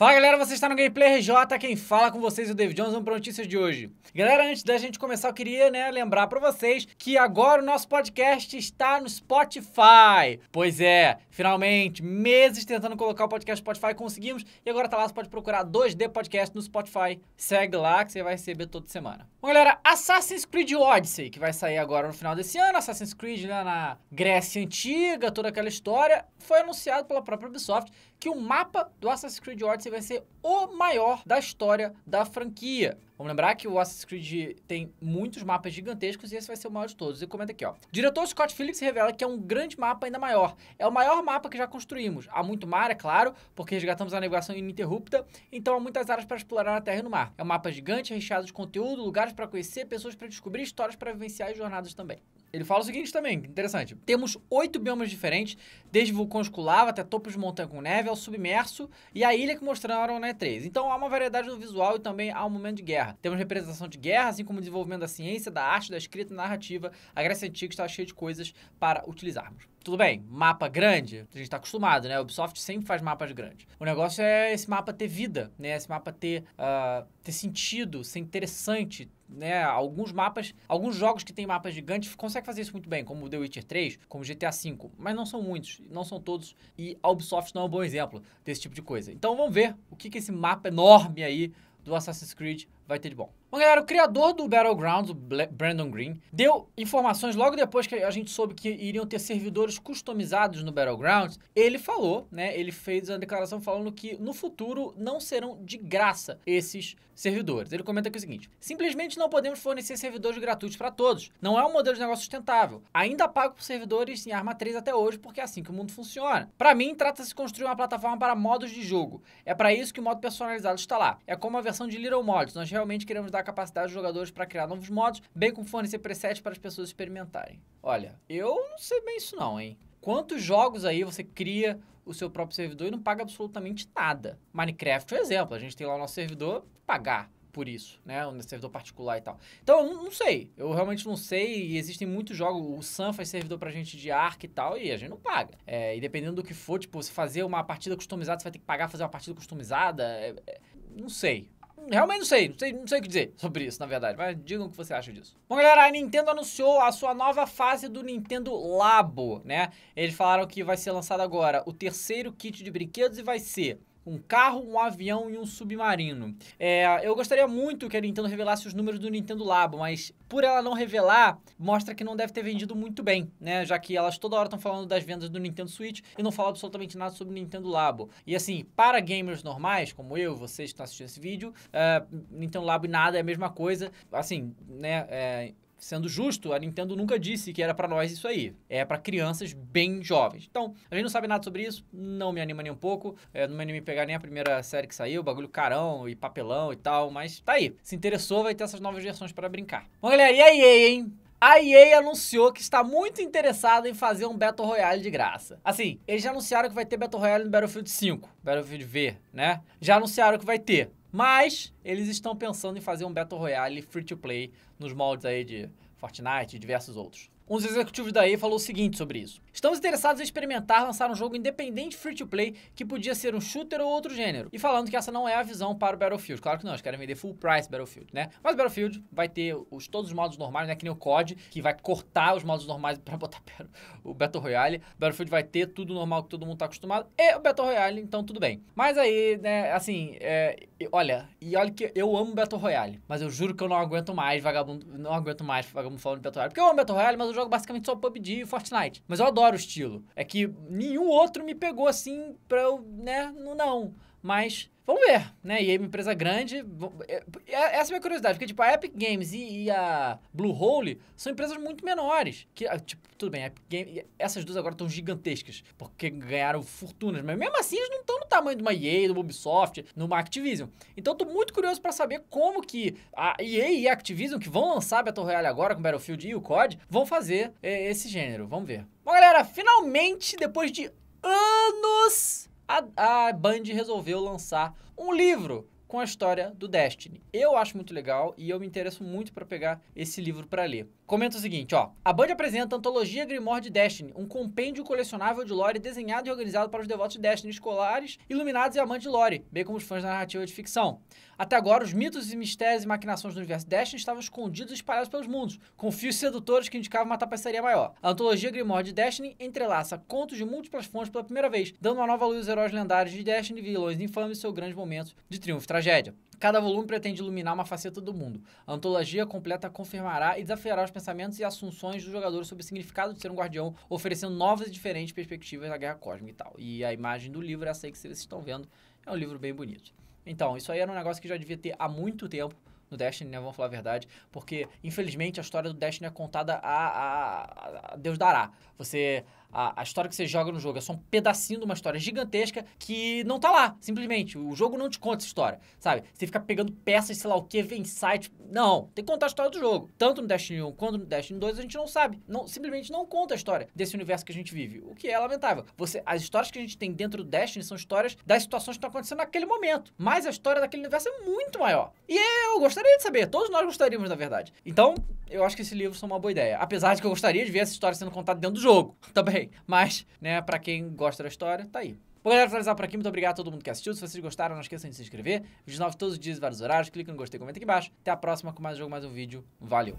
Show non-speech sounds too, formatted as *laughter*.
Fala galera, você está no Gameplay RJ, quem fala com vocês é o David vamos para notícias de hoje. Galera, antes da gente começar, eu queria né, lembrar para vocês que agora o nosso podcast está no Spotify. Pois é, finalmente, meses tentando colocar o podcast no Spotify, conseguimos, e agora tá lá, você pode procurar 2D Podcast no Spotify. Segue lá que você vai receber toda semana. Bom galera, Assassin's Creed Odyssey, que vai sair agora no final desse ano, Assassin's Creed lá na Grécia Antiga, toda aquela história, foi anunciado pela própria Ubisoft que o mapa do Assassin's Creed Odyssey vai ser o maior da história da franquia. Vamos lembrar que o Assassin's Creed tem muitos mapas gigantescos e esse vai ser o maior de todos. E comenta aqui, ó. Diretor Scott Phillips revela que é um grande mapa ainda maior. É o maior mapa que já construímos. Há muito mar, é claro, porque resgatamos a navegação ininterrupta, então há muitas áreas para explorar na terra e no mar. É um mapa gigante, recheado de conteúdo, lugares para conhecer, pessoas para descobrir, histórias para vivenciar e jornadas também. Ele fala o seguinte também, interessante. Temos oito biomas diferentes, desde vulcões com lava até topos de montanha com neve, ao submerso e a ilha que mostraram na E3. Então há uma variedade no visual e também há um momento de guerra. Temos representação de guerra, assim como desenvolvimento da ciência, da arte, da escrita e narrativa. A Grécia Antiga está cheia de coisas para utilizarmos. Tudo bem, mapa grande, a gente está acostumado, né? O Ubisoft sempre faz mapas grandes. O negócio é esse mapa ter vida, né? Esse mapa ter, uh, ter sentido, ser interessante, né? Alguns mapas, alguns jogos que têm mapas gigantes conseguem fazer isso muito bem, como The Witcher 3, como GTA V, mas não são muitos, não são todos, e a Ubisoft não é um bom exemplo desse tipo de coisa. Então vamos ver o que, que esse mapa enorme aí do Assassin's Creed vai ter de bom. Bom, galera, o criador do Battlegrounds, o Brandon Green, deu informações logo depois que a gente soube que iriam ter servidores customizados no Battlegrounds. Ele falou, né? Ele fez a declaração falando que no futuro não serão de graça esses servidores. Ele comenta aqui o seguinte: simplesmente não podemos fornecer servidores gratuitos para todos. Não é um modelo de negócio sustentável. Ainda pago por servidores em Arma 3 até hoje, porque é assim que o mundo funciona. Para mim, trata-se de construir uma plataforma para modos de jogo. É para isso que o modo personalizado está lá. É como a versão de Little Mods. Nós realmente queremos dar capacidade dos jogadores para criar novos modos, bem como fornecer presets para as pessoas experimentarem. Olha, eu não sei bem isso não, hein? Quantos jogos aí você cria o seu próprio servidor e não paga absolutamente nada? Minecraft é um exemplo. A gente tem lá o nosso servidor, pagar por isso, né? Um servidor particular e tal. Então, eu não sei. Eu realmente não sei. E existem muitos jogos. O Sun faz servidor pra gente de Ark e tal, e a gente não paga. É, e dependendo do que for, tipo, se fazer uma partida customizada, você vai ter que pagar fazer uma partida customizada. É, é, não sei. Realmente não sei, não sei, não sei o que dizer sobre isso, na verdade. Mas digam o que você acha disso. Bom, galera, a Nintendo anunciou a sua nova fase do Nintendo Labo, né? Eles falaram que vai ser lançado agora o terceiro kit de brinquedos e vai ser um carro, um avião e um submarino. É, eu gostaria muito que a Nintendo revelasse os números do Nintendo Labo, mas por ela não revelar, mostra que não deve ter vendido muito bem, né? Já que elas toda hora estão falando das vendas do Nintendo Switch e não falam absolutamente nada sobre o Nintendo Labo. E assim, para gamers normais, como eu, vocês que estão assistindo esse vídeo, uh, Nintendo Labo e nada é a mesma coisa. Assim, né? É, sendo justo, a Nintendo nunca disse que era para nós isso aí. É para crianças bem jovens. Então, a gente não sabe nada sobre isso, não me anima nem um pouco. É, não me anima pegar nem a primeira série que saiu, bagulho carão e papelão e tal, mas tá aí. Se interessou, vai ter essas novas versões para brincar. Bom, galera, e a EA, hein? A EA anunciou que está muito interessada em fazer um Battle Royale de graça. Assim, eles já anunciaram que vai ter Battle Royale no Battlefield 5, Battlefield V, né? Já anunciaram que vai ter. Mas eles estão pensando em fazer um Battle Royale free to play nos moldes aí de Fortnite e diversos outros. Um dos executivos da EA falou o seguinte sobre isso. Estamos interessados em experimentar lançar um jogo independente free-to-play que podia ser um shooter ou outro gênero. E falando que essa não é a visão para o Battlefield. Claro que não, eles querem vender full price Battlefield, né? Mas Battlefield vai ter os, todos os modos normais, né? Que nem o COD, que vai cortar os modos normais para botar o Battle Royale. Battlefield vai ter tudo normal que todo mundo tá acostumado. E o Battle Royale, então tudo bem. Mas aí, né, assim, é, olha, e olha que eu amo Battle Royale, mas eu juro que eu não aguento mais vagabundo, não aguento mais vagabundo falando de Battle Royale. Porque eu amo Battle Royale, mas eu jogo basicamente só PUBG e Fortnite. Mas eu adoro o estilo. É que nenhum outro me pegou assim pra eu, né, não. Mas Vamos ver, né? E aí, uma empresa grande. É, é, essa é a minha curiosidade, porque, tipo, a Epic Games e, e a Bluehole são empresas muito menores. Que, tipo, tudo bem, Epic Games, essas duas agora estão gigantescas, porque ganharam fortunas, mas mesmo assim eles não estão no tamanho de uma EA, do Ubisoft, no Activision. Então, tô muito curioso para saber como que a EA e a Activision, que vão lançar Battle Royale agora com Battlefield e o COD, vão fazer é, esse gênero. Vamos ver. Bom, galera, finalmente, depois de anos a, Band resolveu lançar um livro com a história do Destiny. Eu acho muito legal e eu me interesso muito para pegar esse livro para ler. comenta o seguinte, ó. A Band apresenta a Antologia Grimoire de Destiny, um compêndio colecionável de lore desenhado e organizado para os devotos de Destiny escolares, iluminados e amantes de lore, bem como os fãs da narrativa de ficção. Até agora, os mitos e mistérios e maquinações do universo Destiny estavam escondidos e espalhados pelos mundos, com fios sedutores que indicavam uma tapeçaria maior. A Antologia Grimoire de Destiny entrelaça contos de múltiplas fontes pela primeira vez, dando uma nova luz aos heróis lendários de Destiny, vilões infames e seu grande momento de triunfo e tragédia. Cada volume pretende iluminar uma faceta do mundo. A antologia completa confirmará e desafiará os pensamentos e assunções dos jogadores sobre o significado de ser um guardião, oferecendo novas e diferentes perspectivas da guerra cósmica e tal. E a imagem do livro, essa aí que vocês estão vendo, é um livro bem bonito. Então, isso aí era um negócio que já devia ter há muito tempo no Destiny, né? Vamos falar a verdade. Porque, infelizmente, a história do Destiny é contada a, a, a Deus dará. Você a, a, história que você joga no jogo é só um pedacinho de uma história gigantesca que não tá lá, simplesmente. O jogo não te conta essa história, sabe? Você fica pegando peças, sei lá o que, vem site. Não, tem que contar a história do jogo. Tanto no Destiny 1 quanto no Destiny 2 a gente não sabe. Não, simplesmente não conta a história desse universo que a gente vive, o que é lamentável. Você, as histórias que a gente tem dentro do Destiny são histórias das situações que estão acontecendo naquele momento. Mas a história daquele universo é muito maior. E eu gostaria de saber, todos nós gostaríamos, na verdade. Então, eu acho que esse livro são uma boa ideia. Apesar de que eu gostaria de ver essa história sendo contada dentro do jogo *laughs* também. Mas, né, pra quem gosta da história, tá aí. Bom, galera, finalizar por aqui. Muito obrigado a todo mundo que assistiu. Se vocês gostaram, não esqueçam de se inscrever. Vídeos novos todos os dias vários horários. Clica no gostei, comenta aqui embaixo. Até a próxima com mais um jogo, mais um vídeo. Valeu!